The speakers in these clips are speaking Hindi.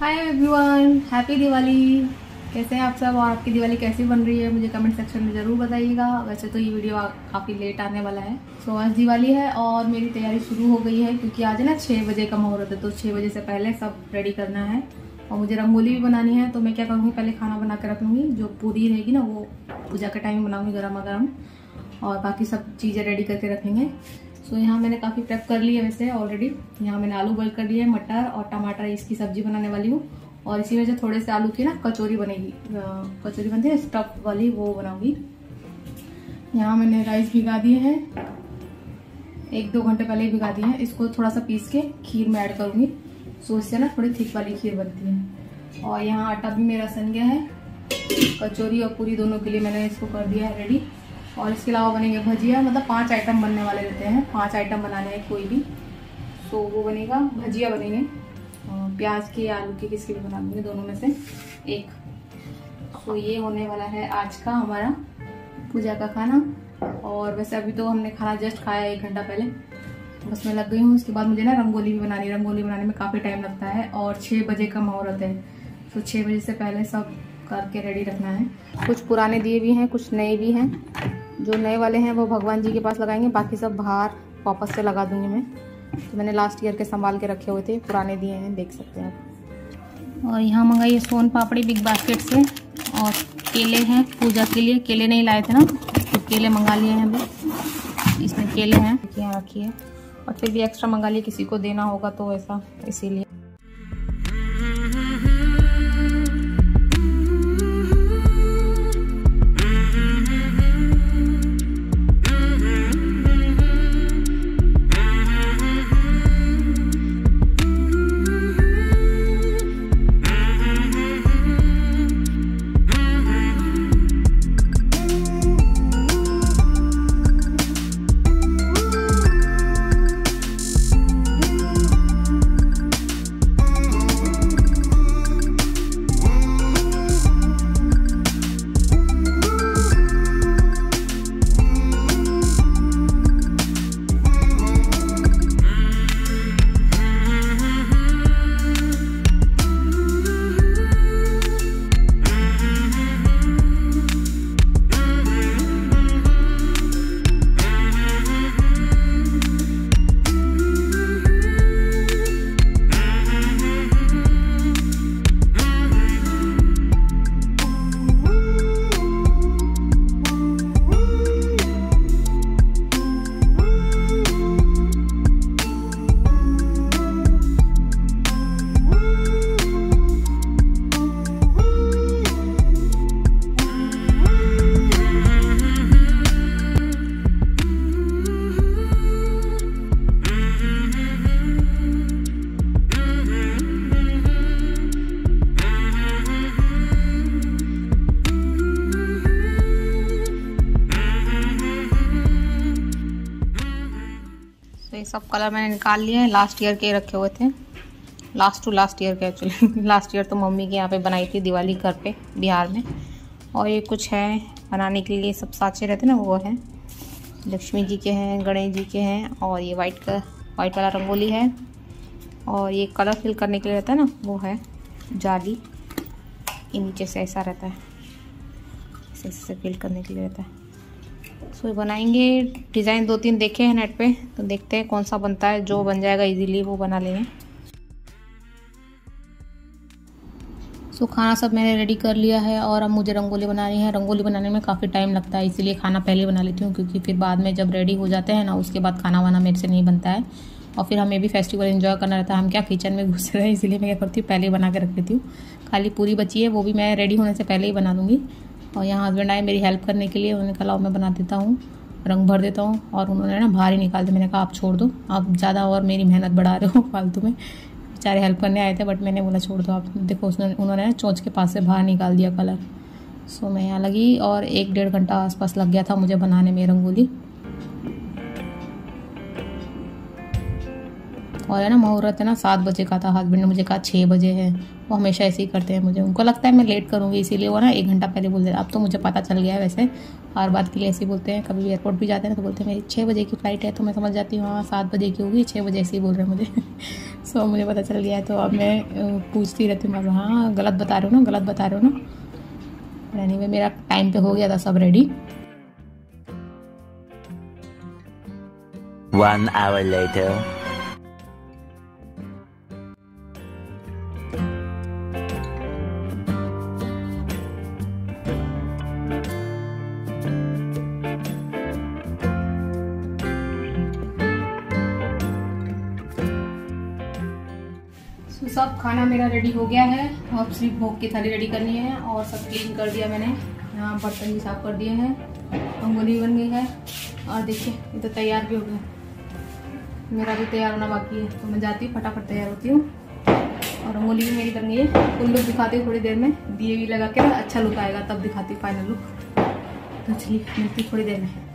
Hi everyone happy Diwali कैसे हैं आप सब और आपकी दिवाली कैसी बन रही है? मुझे कमेंट सेक्शन में ज़रूर बताइएगा। वैसे तो ये वीडियो काफ़ी लेट आने वाला है। सो so, आज दिवाली है और मेरी तैयारी शुरू हो गई है क्योंकि आज है ना छः बजे का मुहूर्त है तो छः बजे से पहले सब रेडी करना है। और मुझे रंगोली भी बनानी है तो मैं क्या करूँगी? पहले खाना बना कर रख लूँगी। जो पूरी रहेगी ना वो पूजा के टाइम बनाऊँगी गर्मा गर्म और बाकी सब चीज़ें रेडी करके रखेंगे। सो so, यहाँ मैंने काफ़ी प्रेप कर लिया वैसे ऑलरेडी यहाँ मैंने आलू बॉइल कर लिए मटर और टमाटर इसकी सब्ज़ी बनाने वाली हूँ। और इसी वजह से थोड़े से आलू की ना कचौरी बनेगी। कचौरी बनती है स्टफ़ वाली वो बनाऊँगी। यहाँ मैंने राइस भिगा दिए हैं। एक दो घंटे पहले ही भिगा दिए हैं। इसको थोड़ा सा पीस के खीर में ऐड करूँगी। सो इससे ना थोड़ी थिक वाली खीर बनती है। और यहाँ आटा भी मेरा सन गया है। कचौरी और पूरी दोनों के लिए मैंने इसको कर दिया है रेडी और इसके अलावा बनेंगे भजिया मतलब पाँच आइटम बनने वाले रहते हैं। पाँच आइटम बनाने हैं कोई भी। तो वो बनेगा, भजिया बनेंगे। प्याज के, आलू के, किसके भी बना देंगे? दोनों में से एक। तो ये होने वाला है आज का हमारा पूजा का खाना। और वैसे अभी तो हमने खाना जस्ट खाया एक घंटा पहले। बस मैं लग गई हूँ। उसके बाद मुझे ना रंगोली भी बनानी है। रंगोली बनाने में काफ़ी टाइम लगता है और छः बजे का मुहूर्त है। तो छः बजे से पहले सब करके रेडी रखना है। कुछ पुराने दिए भी हैं, कुछ नए भी हैं। जो नए वाले हैं वो भगवान जी के पास लगाएँगे, बाकी सब बाहर वापस से लगा दूँगी मैं। तो मैंने लास्ट ईयर के संभाल के रखे हुए थे, पुराने दिए हैं, देख सकते हैं और यहाँ मंगाइए सोन पापड़ी बिग बास्केट से, और केले हैं, पूजा के लिए। केले नहीं लाए थे ना तो केले मंगा लिए हैं अभी। इसमें केले हैं यहाँ रखिए और फिर भी एक्स्ट्रा मंगा लिए, किसी को देना होगा तो ऐसा, इसीलिए। सब कलर मैंने निकाल लिए हैं। लास्ट ईयर के रखे हुए थे। लास्ट टू लास्ट ईयर के एक्चुअली लास्ट ईयर तो मम्मी के यहाँ पे बनाई थी दिवाली घर पे, बिहार में। और ये कुछ है बनाने के लिए, सब साँचे रहते ना, वो है। लक्ष्मी जी के हैं, गणेश जी के हैं, और ये वाइट का वाइट वाला रंगोली है। और ये कलर फिल करने के लिए रहता है ना, वो है जाली। ये नीचे से ऐसा रहता है। ऐसे ऐसे फिल करने के लिए रहता है। सो बनाएँगे। डिज़ाइन दो तीन देखे हैं नेट पे तो देखते हैं कौन सा बनता है। जो बन जाएगा इजीली वो बना लेंगे। सो खाना सब मैंने रेडी कर लिया है और अब मुझे रंगोली बनानी है। रंगोली बनाने में काफ़ी टाइम लगता है, इसीलिए खाना पहले बना लेती हूँ, क्योंकि फिर बाद में जब रेडी हो जाते हैं ना, उसके बाद खाना वाना मेरे से नहीं बनता है। और फिर हमें भी फेस्टिवल इन्जॉय करना रहता है। हम क्या किचन में घुस रहे हैं, इसीलिए मैं क्या करती हूँ, पहले ही बना के रख लेती हूँ। खाली पूरी बची है, वो भी मैं रेडी होने से पहले ही बना दूँगी और यहाँ हस्बैंड आए मेरी हेल्प करने के लिए, उन्होंने कहा, लाओ, मैं बना देता हूँ, रंग भर देता हूँ। और उन्होंने ना बाहर ही निकाल दिया। मैंने कहा, आप छोड़ दो, आप ज़्यादा और मेरी मेहनत बढ़ा रहे हो फालतू में। बेचारे हेल्प करने आए थे बट मैंने बोला, छोड़ दो, आप देखो, उसने, उन्होंने ना चोंच के पास से बाहर निकाल दिया कलर सो मैं यहाँ लगी और एक डेढ़ घंटा आसपास लग गया था मुझे बनाने में रंगोली। और है ना, मुहूर्त है ना, सात बजे का था हस्बैंड ने मुझे कहा छः बजे है। वो हमेशा ऐसे ही करते हैं मुझे। उनको लगता है मैं लेट करूँगी, इसीलिए वो ना एक घंटा पहले बोल देते अब तो मुझे पता चल गया है वैसे, हर बात के लिए ऐसे ही बोलते हैं। कभी एयरपोर्ट भी जाते हैं तो बोलते हैं, मेरी छः बजे की फ़्लाइट है तो मैं समझ जाती हूँ हाँ सात बजे की होगी छः बजे ऐसे ही बोल रहे हैं मुझे। सो मुझे पता चल गया है तो अब मैं पूछती रहती हूँ हाँ गलत बता रहे हो ना, गलत बता रहे हो ना? एनी वे मेरा टाइम पे हो गया था सब रेडी One hour later. सब खाना मेरा रेडी हो गया है। अब सिर्फ़ भोग की थाली रेडी करनी है और सब क्लीन कर दिया मैंने। यहाँ बर्तन भी साफ़ कर दिए हैं। रंगोली बन गई है। और देखिए, ये तो तैयार भी हो गया। मेरा भी तैयार होना बाकी है। तो मैं जाती हूँ, फटाफट तैयार होती हूँ। और रंगोली भी मेरी बन गई है। फुल लुक दिखाती हूँ थोड़ी देर में। दिए भी लगा के अच्छा लुक आएगा, तब दिखाती हूँ फाइनल लुक तो चलिए, मिलती थोड़ी देर में।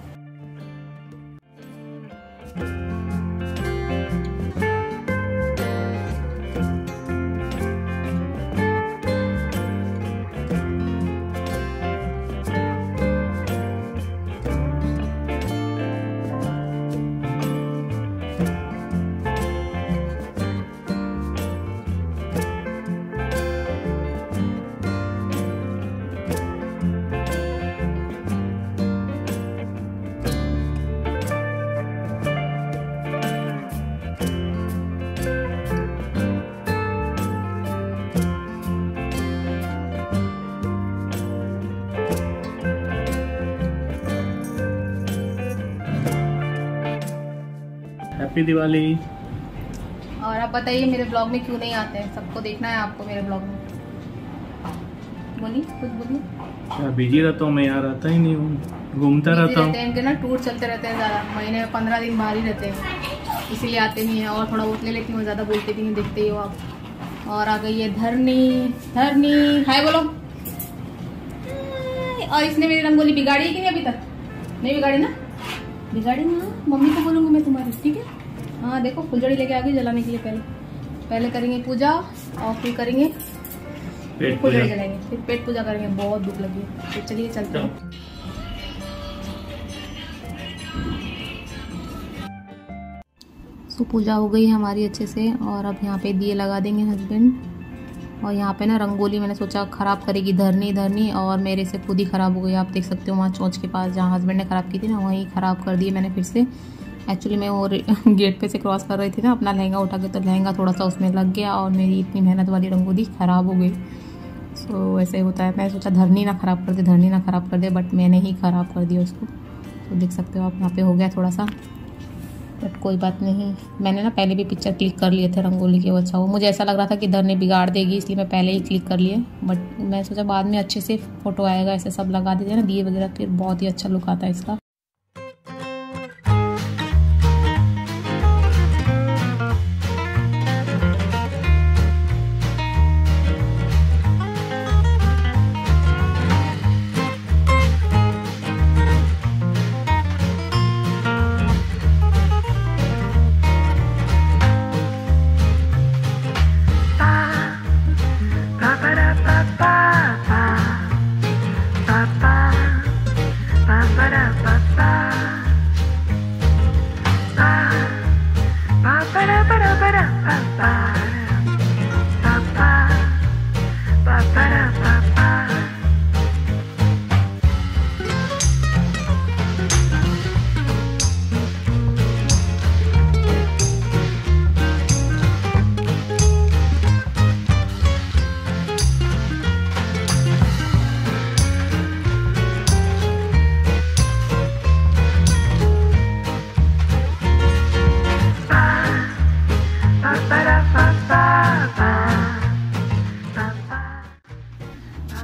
हैप्पी दिवाली। और आप बताइए मेरे ब्लॉग में क्यों नहीं आते हैं? सबको देखना है आपको मेरे ब्लॉग में। बोलिए कुछ बोलिए। क्या बिज़ी रहता हूँ मैं यहाँ रहता ही नहीं हूँ। घूमता रहता हूँ इनके ना टूर चलते रहते हैं ज़्यादा। महीने में पंद्रह दिन बाहर ही रहते हैं। इसीलिए आते नहीं हैं। और थोड़ा बहुत ले लेती हूँ ज़्यादा बोलते भी नहीं देखते ही हो आप। और आ गई है धरनी। धरनी हाय बोलो। और इसने मेरी रंगोली बिगाड़ी है कि नहीं अभी तक? नहीं बिगाड़ी ना? बिगाड़ी ना। मम्मी को बोलूँगी मैं तुम्हारी ठीक है? हाँ देखो फुलझड़ी लेके आ गई जलाने के लिए पहले। पहले करेंगे पूजा और फिर करेंगे पेट फुलझड़ी जलाएँगे। फिर पेट पूजा करेंगे बहुत भूख लगी तो चलिए चलते हैं। सो पूजा हो गई है हमारी अच्छे से और अब यहाँ पे दिए लगा देंगे हस्बैंड और यहाँ पे ना रंगोली मैंने सोचा ख़राब करेगी धरनी धरनी और मेरे से खुद ही ख़राब हो गई। आप देख सकते हो वहाँ चोंच के पास जहाँ हस्बैंड ने ख़राब की थी ना वहीं ख़राब कर दिए मैंने फिर से। एक्चुअली मैं वो गेट पे से क्रॉस कर रही थी ना, अपना लहंगा उठा के तो लहंगा थोड़ा सा उसमें लग गया और मेरी इतनी मेहनत वाली रंगोली ख़राब हो गई। सो ऐसे ही होता है। मैं सोचा धरनी ना ख़राब कर दे, धरनी ना ख़राब कर दे बट मैंने ही ख़राब कर दिया उसको। तो देख सकते हो आप, यहाँ पे हो गया थोड़ा सा। बट कोई बात नहीं। मैंने ना पहले भी पिक्चर क्लिक कर लिए थे रंगोली के अच्छा। वो मुझे ऐसा लग रहा था कि धरने बिगाड़ देगी, इसलिए मैं पहले ही क्लिक कर लिए। बट मैं सोचा बाद में अच्छे से फ़ोटो आएगा, ऐसे सब लगा दीजिए ना, दिए वगैरह, फिर बहुत ही अच्छा लुक आता है इसका।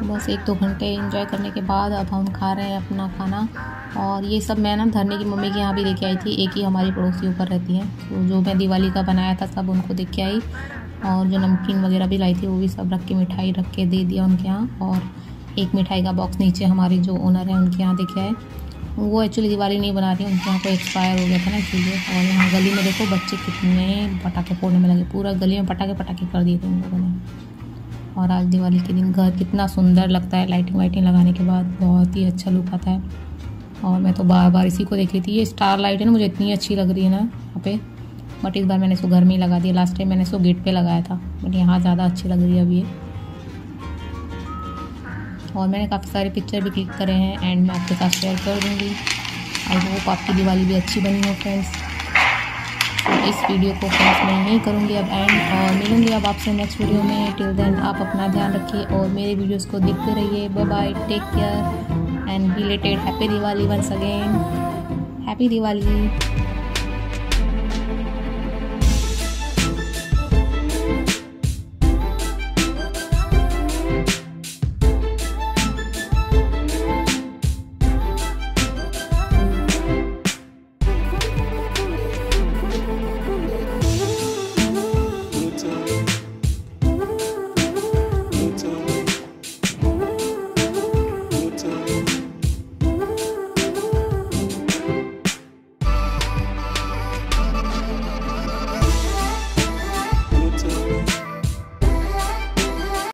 बस एक दो घंटे इंजॉय करने के बाद अब हम खा रहे हैं अपना खाना। और ये सब मैं ना धरने की मम्मी के यहाँ भी लेके आई थी, एक ही हमारी पड़ोसी ऊपर रहती है। तो जो मैं दिवाली का बनाया था, सब उनको देख के आई। और जो नमकीन वगैरह भी लाई थी, वो भी सब रख के मिठाई रख के दे दिया उनके यहाँ। और एक मिठाई का बॉक्स नीचे हमारे जो ओनर है, उनके यहाँ देखे आए। वो एक्चुअली दिवाली नहीं बना रही उनके यहाँ को एक्सपायर हो गया था ना इसलिए और यहाँ गली में देखो बच्चे कितने पटाखे फोड़ने में लगे, पूरा गली में पटाखे पटाखे कर दिए थे उन लोगों ने। और आज दिवाली के दिन घर कितना सुंदर लगता है लाइटिंग वाइटिंग लगाने के बाद, बहुत ही अच्छा लुक आता है। और मैं तो बार बार इसी को देख रही थी, ये स्टार लाइट है ना, मुझे इतनी अच्छी लग रही है ना यहाँ पे। बट इस बार मैंने इसको घर में ही लगा दिया लास्ट टाइम मैंने इसको गेट पे लगाया था बट यहाँ ज़्यादा अच्छी लग रही है अभी ये। और मैंने काफ़ी सारे पिक्चर भी क्लिक करे हैं एंड मैं आपके साथ शेयर कर दूँगी। आई होप आपकी दिवाली भी अच्छी बनी हो फ्रेंड्स इस वीडियो को फ्रेंड्स मैं यही करूँगी अब एंड और मिलूँगी अब आपसे नेक्स्ट वीडियो में. टिल देन आप अपना ध्यान रखिए और मेरे वीडियोस को देखते रहिए. Bye bye take care and related happy Diwali once again happy Diwali.